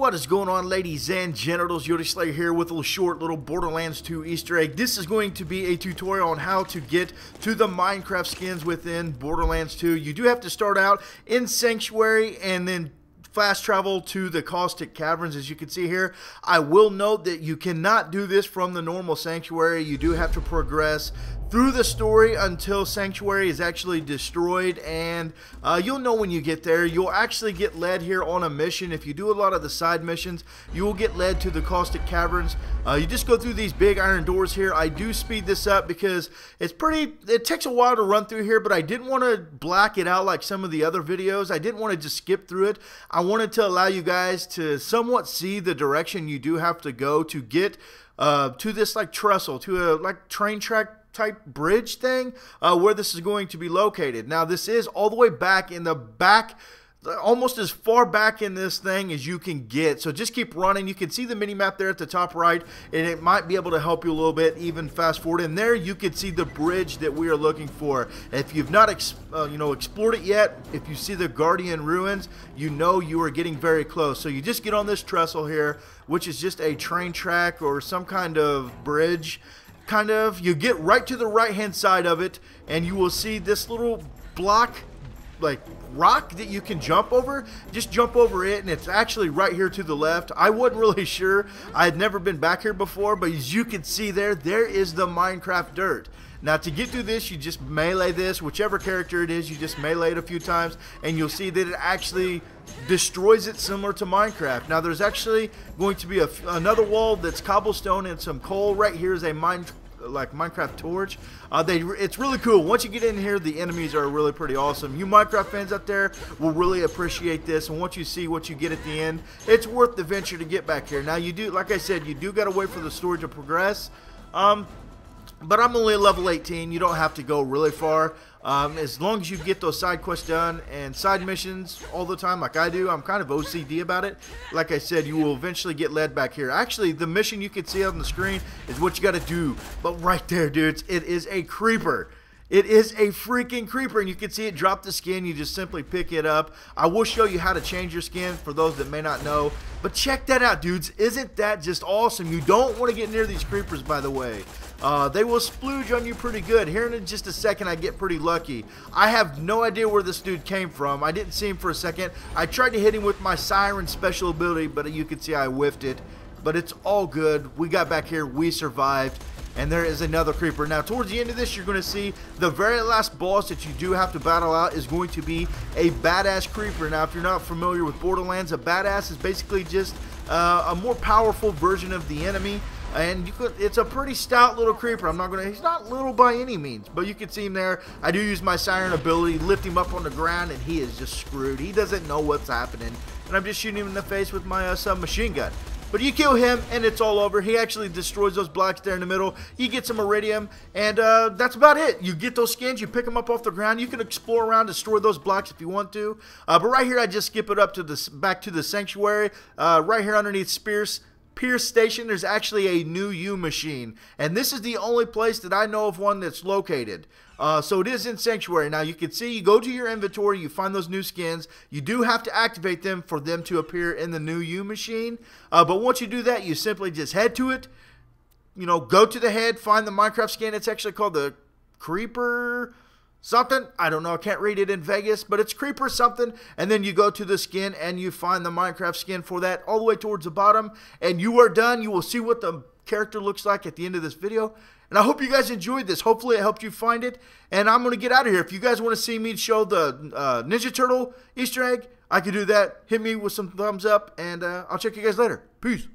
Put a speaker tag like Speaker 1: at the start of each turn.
Speaker 1: What is going on ladies and genitals, Yoteslaya here with a little short little Borderlands 2 Easter egg. This is going to be a tutorial on how to get to the Minecraft skins within Borderlands 2. You do have to start out in Sanctuary and then fast travel to the caustic caverns as you can see here i will note that you cannot do this from the normal sanctuary you do have to progress through the story until Sanctuary is actually destroyed and uh, you'll know when you get there. You'll actually get led here on a mission. If you do a lot of the side missions, you will get led to the Caustic Caverns. Uh, you just go through these big iron doors here. I do speed this up because it's pretty, it takes a while to run through here, but I didn't want to black it out like some of the other videos. I didn't want to just skip through it. I wanted to allow you guys to somewhat see the direction you do have to go to get uh, to this like trestle, to a like train track type bridge thing uh, where this is going to be located. Now, this is all the way back in the back almost as far back in this thing as you can get. So just keep running. You can see the mini map there at the top right, and it might be able to help you a little bit. Even fast forward, and there you can see the bridge that we are looking for. If you've not, uh, you know, explored it yet, if you see the Guardian ruins, you know you are getting very close. So you just get on this trestle here, which is just a train track or some kind of bridge kind of. You get right to the right hand side of it and you will see this little block like rock that you can jump over. Just jump over it and it's actually right here to the left. I wasn't really sure. I had never been back here before but as you can see there there is the Minecraft dirt. Now to get through this you just melee this. Whichever character it is you just melee it a few times and you'll see that it actually destroys it similar to Minecraft now there's actually going to be a, another wall that's cobblestone and some coal right here is a mine like Minecraft Torch. Uh, they it's really cool. Once you get in here, the enemies are really pretty awesome. You Minecraft fans out there will really appreciate this. And once you see what you get at the end, it's worth the venture to get back here. Now you do, like I said, you do got to wait for the story to progress. Um, but I'm only level 18. You don't have to go really far. Um, as long as you get those side quests done and side missions all the time like I do, I'm kind of OCD about it. Like I said, you will eventually get led back here. Actually, the mission you can see on the screen is what you got to do. But right there, dudes, it is a creeper. It is a freaking creeper, and you can see it drop the skin. You just simply pick it up. I will show you how to change your skin for those that may not know. But check that out, dudes. Isn't that just awesome? You don't want to get near these creepers, by the way. Uh, they will splooge on you pretty good. Here in just a second, I get pretty lucky. I have no idea where this dude came from. I didn't see him for a second. I tried to hit him with my Siren special ability, but you can see I whiffed it. But it's all good. We got back here. We survived. And there is another creeper. Now, towards the end of this, you're going to see the very last boss that you do have to battle out is going to be a badass creeper. Now, if you're not familiar with Borderlands, a badass is basically just uh, a more powerful version of the enemy and you could it's a pretty stout little creeper i'm not gonna he's not little by any means but you can see him there i do use my siren ability lift him up on the ground and he is just screwed he doesn't know what's happening and i'm just shooting him in the face with my uh, submachine gun but you kill him and it's all over. He actually destroys those blocks there in the middle. He gets some Eridium and uh, that's about it. You get those skins, you pick them up off the ground. You can explore around, destroy those blocks if you want to. Uh, but right here, I just skip it up to the back to the sanctuary. Uh, right here underneath Spears Pierce Station, there's actually a new U machine. And this is the only place that I know of one that's located. Uh, so it is in Sanctuary. Now you can see, you go to your inventory, you find those new skins. You do have to activate them for them to appear in the new U machine. Uh, but once you do that, you simply just head to it. You know, go to the head, find the Minecraft skin. It's actually called the Creeper something. I don't know. I can't read it in Vegas, but it's Creeper something. And then you go to the skin and you find the Minecraft skin for that all the way towards the bottom. And you are done. You will see what the character looks like at the end of this video. And I hope you guys enjoyed this. Hopefully it helped you find it. And I'm going to get out of here. If you guys want to see me show the uh, Ninja Turtle Easter egg, I can do that. Hit me with some thumbs up. And uh, I'll check you guys later. Peace.